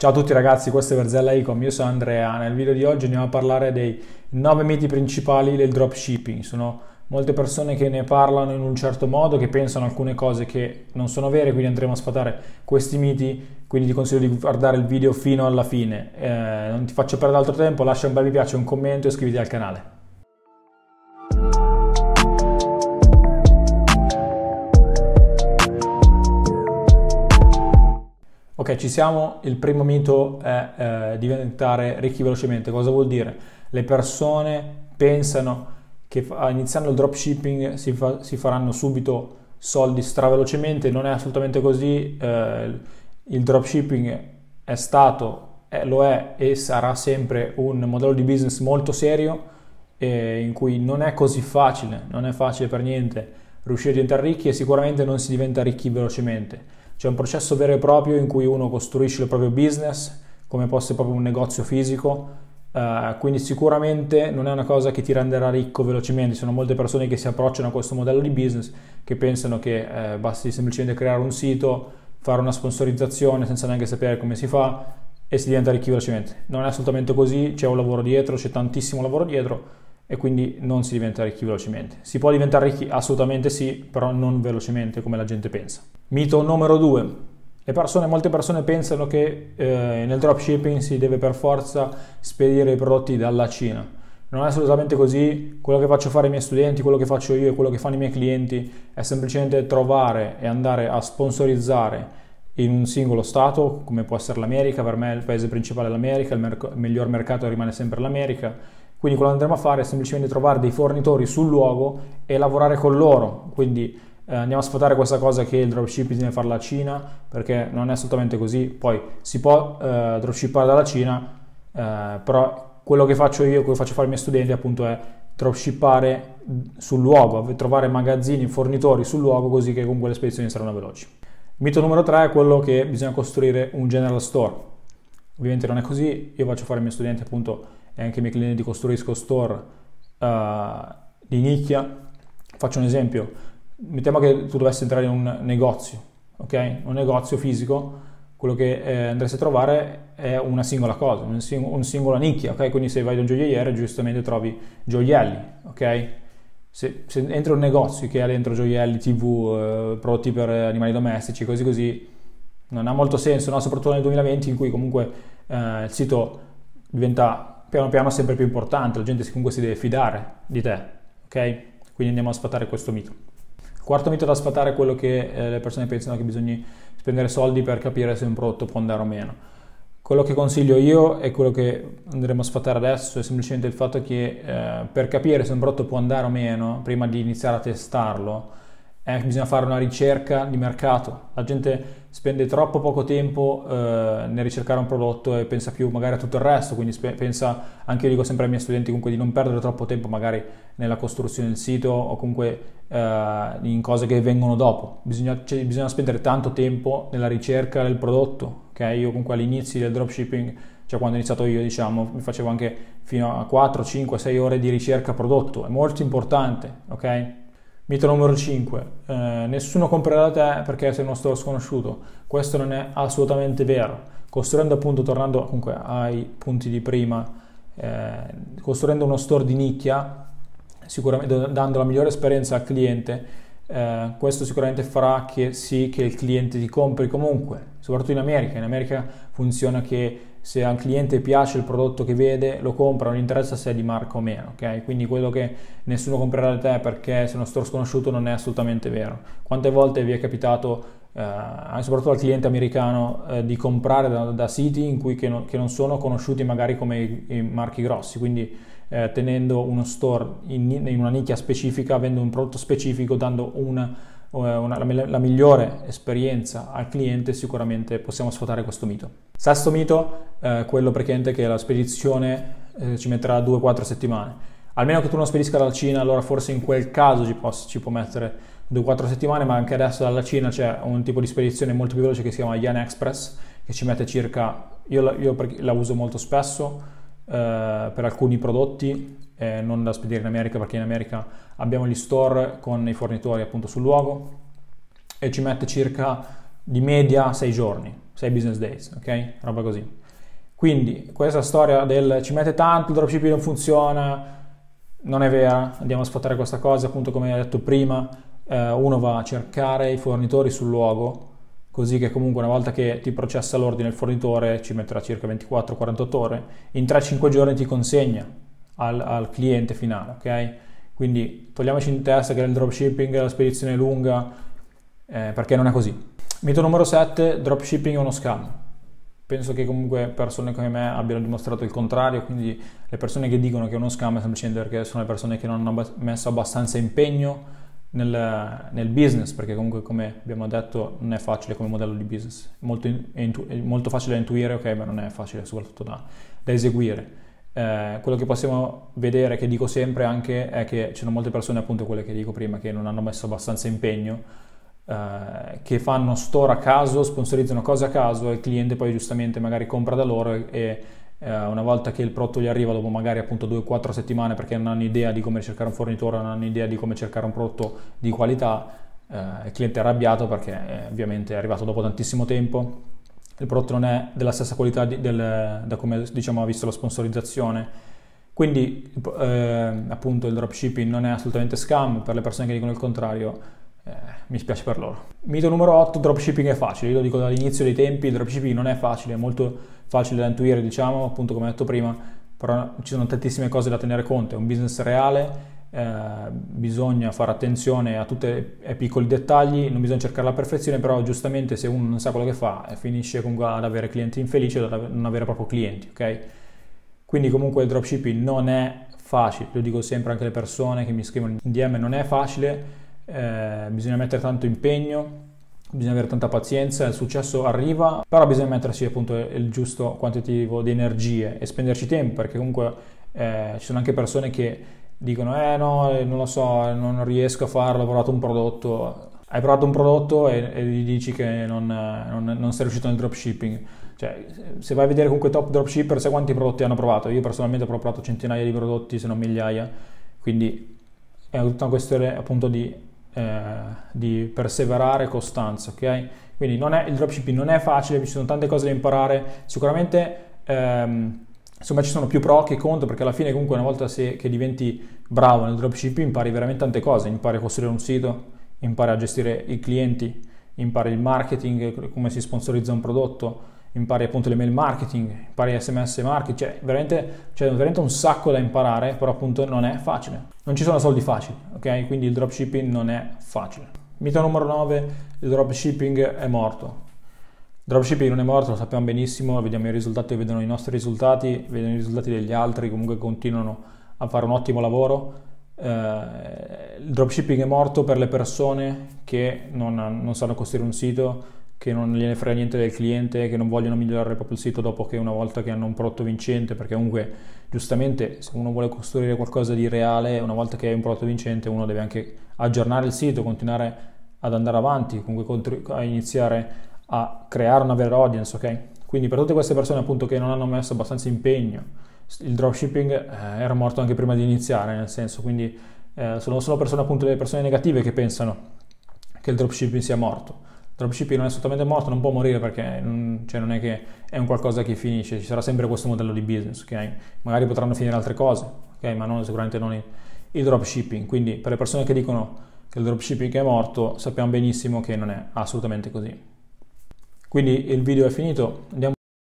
Ciao a tutti ragazzi, questo è Verzella Ecom, io sono Andrea. Nel video di oggi andiamo a parlare dei 9 miti principali del dropshipping. Sono molte persone che ne parlano in un certo modo, che pensano alcune cose che non sono vere, quindi andremo a sfatare questi miti, quindi ti consiglio di guardare il video fino alla fine. Eh, non ti faccio perdere altro tempo, lascia un bel mi piace, un commento e iscriviti al canale. Ok, ci siamo. Il primo mito è eh, diventare ricchi velocemente. Cosa vuol dire? Le persone pensano che iniziando il dropshipping si, fa, si faranno subito soldi stravelocemente. Non è assolutamente così. Eh, il dropshipping è stato, è, lo è e sarà sempre un modello di business molto serio eh, in cui non è così facile, non è facile per niente riuscire a diventare ricchi e sicuramente non si diventa ricchi velocemente c'è un processo vero e proprio in cui uno costruisce il proprio business, come essere proprio un negozio fisico, uh, quindi sicuramente non è una cosa che ti renderà ricco velocemente. Ci sono molte persone che si approcciano a questo modello di business che pensano che uh, basti semplicemente creare un sito, fare una sponsorizzazione senza neanche sapere come si fa e si diventa ricchi velocemente. Non è assolutamente così, c'è un lavoro dietro, c'è tantissimo lavoro dietro e quindi non si diventa ricchi velocemente. Si può diventare ricchi assolutamente sì, però non velocemente come la gente pensa. Mito numero due. Le persone, molte persone pensano che eh, nel dropshipping si deve per forza spedire i prodotti dalla Cina. Non è assolutamente così, quello che faccio fare ai miei studenti, quello che faccio io e quello che fanno i miei clienti è semplicemente trovare e andare a sponsorizzare in un singolo stato, come può essere l'America, per me il paese principale è l'America, il, merc- il miglior mercato rimane sempre l'America, quindi quello che andremo a fare è semplicemente trovare dei fornitori sul luogo e lavorare con loro. Quindi eh, andiamo a sfatare questa cosa che il dropshipping deve fare la Cina, perché non è assolutamente così. Poi si può eh, dropshippare dalla Cina, eh, però quello che faccio io, quello che faccio fare ai miei studenti appunto è dropshippare sul luogo, trovare magazzini, fornitori sul luogo così che comunque le spedizioni saranno veloci. Mito numero 3 è quello che bisogna costruire un general store. Ovviamente non è così, io faccio fare ai miei studenti appunto e anche i miei clienti costruisco store uh, di nicchia. Faccio un esempio, mettiamo che tu dovessi entrare in un negozio, ok? Un negozio fisico, quello che eh, andresti a trovare è una singola cosa, un, sing- un singola nicchia, ok? Quindi se vai da un gioielliere giustamente trovi gioielli, ok? Se, se entri in un negozio che ha dentro gioielli, tv, eh, prodotti per animali domestici, così così, non ha molto senso, no? soprattutto nel 2020 in cui comunque eh, il sito diventa piano piano sempre più importante, la gente comunque si deve fidare di te, ok? Quindi andiamo a sfatare questo mito. Quarto mito da sfatare è quello che eh, le persone pensano che bisogna spendere soldi per capire se un prodotto può andare o meno. Quello che consiglio io e quello che andremo a sfatare adesso è semplicemente il fatto che eh, per capire se un prodotto può andare o meno, prima di iniziare a testarlo, eh, bisogna fare una ricerca di mercato. La gente spende troppo poco tempo eh, nel ricercare un prodotto e pensa più magari a tutto il resto, quindi spe- pensa, anche io dico sempre ai miei studenti comunque di non perdere troppo tempo magari nella costruzione del sito o comunque eh, in cose che vengono dopo. Bisogna, cioè, bisogna, spendere tanto tempo nella ricerca del prodotto, ok? Io comunque all'inizio del dropshipping cioè quando ho iniziato io diciamo mi facevo anche fino a 4, 5, 6 ore di ricerca prodotto, è molto importante, ok? Mito numero 5. Eh, nessuno comprerà da te perché sei uno store sconosciuto. Questo non è assolutamente vero. Costruendo appunto, tornando comunque ai punti di prima, eh, costruendo uno store di nicchia, sicuramente dando la migliore esperienza al cliente, eh, questo sicuramente farà che sì che il cliente ti compri comunque, soprattutto in America. In America funziona che se al cliente piace il prodotto che vede, lo compra, non interessa se è di marca o meno, ok? Quindi quello che nessuno comprerà da te perché sei uno store sconosciuto non è assolutamente vero. Quante volte vi è capitato, eh, soprattutto al cliente americano, eh, di comprare da, da siti in cui che, no, che, non sono conosciuti magari come i, i marchi grossi, quindi eh, tenendo uno store in, in una nicchia specifica, avendo un prodotto specifico, dando una una, la, la, migliore esperienza al cliente, sicuramente possiamo sfatare questo mito. Sesto mito, eh, quello praticamente che la spedizione eh, ci metterà 2-4 settimane. Almeno che tu non spedisca dalla Cina, allora forse in quel caso ci, può, ci può mettere 2-4 settimane, ma anche adesso dalla Cina c'è un tipo di spedizione molto più veloce che si chiama Yan Express, che ci mette circa, io la, io la uso molto spesso per alcuni prodotti, eh, non da spedire in America perché in America abbiamo gli store con i fornitori appunto sul luogo e ci mette circa di media 6 giorni, 6 business days, ok? Roba così. Quindi questa storia del ci mette tanto, il dropshipping non funziona, non è vera, andiamo a sfatare questa cosa, appunto come ho detto prima, eh, uno va a cercare i fornitori sul luogo, così che comunque una volta che ti processa l'ordine il fornitore ci metterà circa 24-48 ore, in 3-5 giorni ti consegna al, al, cliente finale, ok? Quindi togliamoci in testa che il dropshipping la spedizione è lunga, eh, perché non è così. Mito numero 7, dropshipping è uno scam penso che comunque persone come me abbiano dimostrato il contrario, quindi le persone che dicono che è uno scam è semplicemente perché sono le persone che non hanno messo abbastanza impegno nel, nel business, perché comunque come abbiamo detto non è facile come modello di business, molto, è intu- è molto facile da intuire, ok, ma non è facile soprattutto da, da eseguire. Eh, quello che possiamo vedere, che dico sempre anche, è che ci sono molte persone, appunto quelle che dico prima, che non hanno messo abbastanza impegno eh, che fanno store a caso, sponsorizzano cose a caso e il cliente poi giustamente magari compra da loro e eh, una volta che il prodotto gli arriva dopo magari appunto 2-4 settimane perché non hanno idea di come cercare un fornitore, non hanno idea di come cercare un prodotto di qualità, eh, il cliente è arrabbiato perché eh, ovviamente è arrivato dopo tantissimo tempo, il prodotto non è della stessa qualità di, del, da come diciamo ha visto la sponsorizzazione. Quindi eh, appunto il dropshipping non è assolutamente scam, per le persone che dicono il contrario eh, mi spiace per loro. Mito numero 8, dropshipping è facile, io lo dico dall'inizio dei tempi, il dropshipping non è facile, è molto facile da intuire, diciamo, appunto come ho detto prima, però ci sono tantissime cose da tenere conto, è un business reale, eh, bisogna fare attenzione a tutti i piccoli dettagli, non bisogna cercare la perfezione, però giustamente se uno non sa quello che fa eh, finisce comunque ad avere clienti infelici o ad non avere proprio clienti, ok? Quindi comunque il dropshipping non è facile, lo dico sempre anche alle persone che mi scrivono in DM, non è facile, eh, bisogna mettere tanto impegno, bisogna avere tanta pazienza, il successo arriva, però bisogna metterci appunto il giusto quantitativo di energie e spenderci tempo, perché comunque eh, ci sono anche persone che dicono eh no, eh, non lo so, non riesco a farlo, ho provato un prodotto, hai provato un prodotto e, e gli dici che non, non, non, sei riuscito nel dropshipping. Cioè, se vai a vedere comunque top dropshipper, sai quanti prodotti hanno provato? Io personalmente ho provato centinaia di prodotti, se non migliaia, quindi è tutta una questione appunto di eh, di perseverare e costanza, ok? Quindi è, il dropshipping non è facile, ci sono tante cose da imparare, sicuramente ehm, insomma ci sono più pro che contro perché alla fine comunque una volta se, che diventi bravo nel dropshipping impari veramente tante cose, impari a costruire un sito, impari a gestire i clienti, impari il marketing, come si sponsorizza un prodotto, impari appunto l'email marketing, impari sms marketing, cioè veramente, c'è veramente un sacco da imparare, però appunto non è facile. Non ci sono soldi facili, ok? Quindi il dropshipping non è facile. Mito numero 9, il dropshipping è morto. Il dropshipping non è morto, lo sappiamo benissimo, vediamo i risultati, vedono i nostri risultati, vedono i risultati degli altri, comunque continuano a fare un ottimo lavoro. Eh, il dropshipping è morto per le persone che non, non sanno costruire un sito, che non gliene frega niente del cliente, che non vogliono migliorare proprio il sito dopo che una volta che hanno un prodotto vincente, perché comunque giustamente se uno vuole costruire qualcosa di reale, una volta che hai un prodotto vincente, uno deve anche aggiornare il sito, continuare ad andare avanti, comunque a iniziare a creare una vera audience, ok? Quindi per tutte queste persone appunto che non hanno messo abbastanza impegno, il dropshipping eh, era morto anche prima di iniziare, nel senso, quindi eh, sono solo persone appunto delle persone negative che pensano che il dropshipping sia morto dropshipping non è assolutamente morto, non può morire perché non, cioè non è che è un qualcosa che finisce, ci sarà sempre questo modello di business, ok? Magari potranno finire altre cose, ok? Ma non, sicuramente non il, il dropshipping. Quindi per le persone che dicono che il dropshipping è morto, sappiamo benissimo che non è assolutamente così. Quindi il video è finito, andiamo